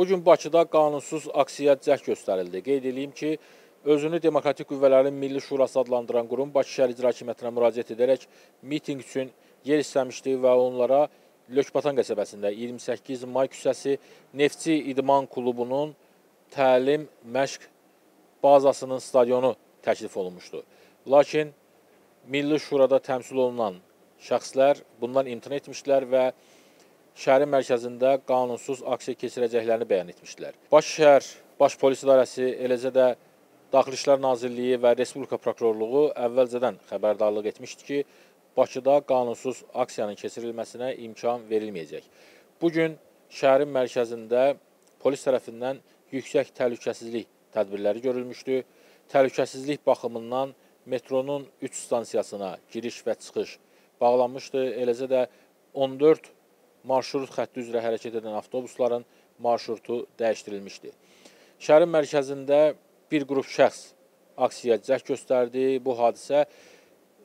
Bugün Bakıda qanunsuz aksiya cəhd göstərildi. Qeyd edeyim ki, özünü Demokratik Qüvvələrin Milli Şurası adlandıran qurum Bakı şəhər icra hakimiyyətinə müraciət edərək mitinq üçün yer istəmişdi və onlara Lökbatan qəsəbəsində 28 may küçəsi Neftçi İdman Klubunun təlim məşq bazasının stadionu təklif olunmuşdu. Lakin Milli Şurada təmsil olunan şəxslər bundan imtina etmişdilər və şəhərin mərkəzində qanunsuz aksiya keçirəcəklərini bəyan etmişdilər. Baş şəhər Baş Polis İdarəsi, eləcə də Daxili İşlər Nazirliyi və Respublika Prokurorluğu əvvəlcədən xəbərdarlıq etmişdi ki, Bakıda qanunsuz aksiyanın keçirilməsinə imkan verilməyəcək. Bugün şəhərin mərkəzində polis tərəfindən yüksək təhlükəsizlik tədbirləri görülmüşdü. Təhlükəsizlik baxımından metronun 3 stansiyasına giriş və çıxış bağlanmışdı. Eləcə də 14 marşrut xətti üzrə hərəkət edən avtobusların marşrutu dəyişdirilmişdi. Şəhərin mərkəzində bir qrup şəxs aksiya cəhd göstərdi. Bu hadisə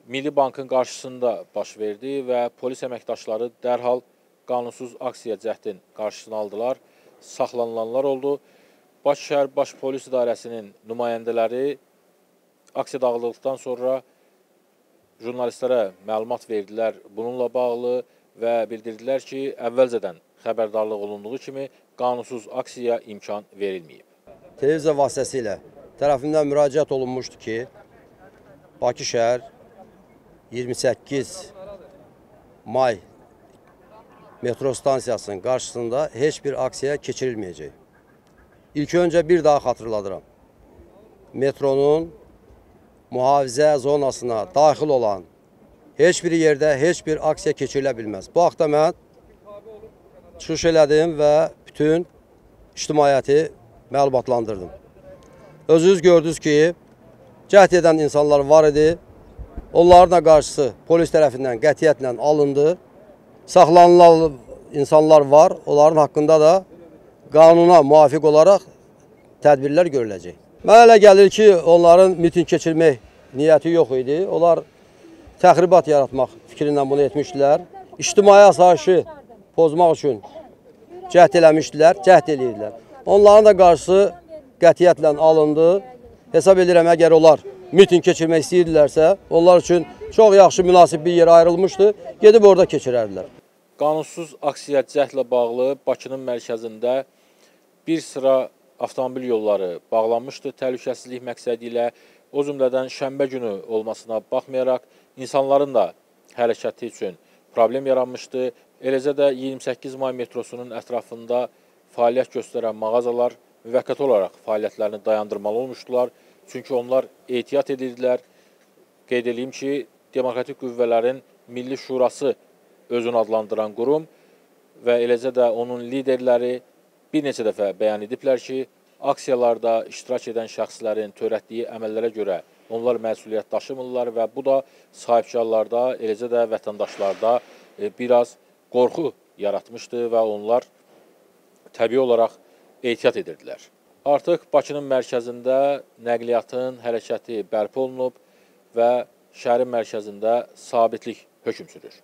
Milli Bankın qarşısında baş verdi və polis əməkdaşları dərhal qanunsuz aksiya cəhdin qarşısını aldılar. Saxlanılanlar oldu. Bakı şəhər Baş Polis İdarəsinin nümayəndələri aksiya dağıldıqdan sonra jurnalistlərə məlumat verdilər bununla bağlı və bildirdilər ki, əvvəlcədən xəbərdarlıq olunduğu kimi qanunsuz aksiyaya imkan verilməyib. Televiziya vasitəsilə tərəfindən müraciət olunmuşdu ki, Bakı şəhər 28 may metro stansiyasının qarşısında heç bir aksiya keçirilməyəcək. İlk öncə bir daha xatırladıram. Metronun mühafizə zonasına daxil olan heç bir yerdə heç bir aksiya keçirilə bilməz. Bu haqda mən çıxış elədim və bütün ictimaiyyəti məlumatlandırdım. Özünüz gördünüz ki, cəhd edən insanlar var idi. Onların da qarşısı polis tərəfindən qətiyyətlə alındı. Saxlanılan insanlar var. Onların haqqında da qanuna müvafiq olaraq tədbirlər görüləcək. Mənə elə gəlir ki, onların miting keçirmək niyyəti yox idi. Onlar təxribat yaratmaq fikrindən bunu etmişdilər. İctimai asayişi pozmaq üçün cəhd eləmişdilər, cəhd eləyirdilər. Onların da qarşısı qətiyyətlə alındı. Hesab edirəm, əgər onlar miting keçirmək istəyirdilərsə, onlar üçün çox yaxşı münasib bir yer ayrılmışdı, gedib orada keçirərdilər. Qanunsuz aksiya cəhdlə bağlı Bakının mərkəzində bir sıra avtomobil yolları bağlanmışdı təhlükəsizlik məqsədi ilə. O cümlədən şənbə günü olmasına baxmayaraq insanların da hərəkəti üçün problem yaranmışdı. Eləcə də 28 may metrosunun ətrafında fəaliyyət göstərən mağazalar müvəqqəti olaraq fəaliyyətlərini dayandırmalı olmuşdular. Çünki onlar ehtiyat edirdilər. Qeyd edeyim ki, Demokratik Qüvvələrin Milli Şurası özünü adlandıran qurum və eləcə də onun liderləri bir neçə dəfə bəyan ediblər ki, aksiyalarda iştirak edən şəxslərin törətdiyi əməllərə görə onlar məsuliyyət daşımırlar və bu da sahibkarlarda, eləcə də vətəndaşlarda e, biraz qorxu yaratmışdı və onlar təbii olaraq ehtiyat edirdilər. Artıq Bakının mərkəzində nəqliyyatın hərəkəti bərpa olunub və şəhərin mərkəzində sabitlik hökm sürür.